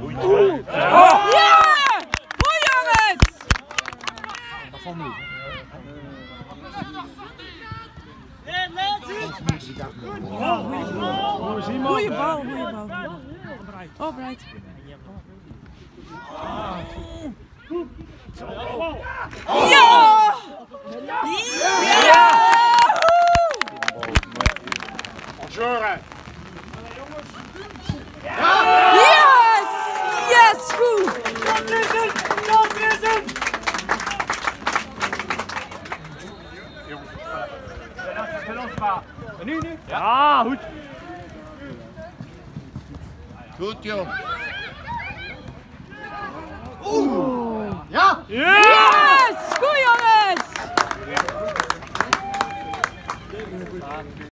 Ja! Goed jongens! Goeie bal, goeie bal. Oh, Bright. Ja! Ja! Yes! Yes, goed! Ja, goed. Goed, joh. Ja! Yes! Goed jongens!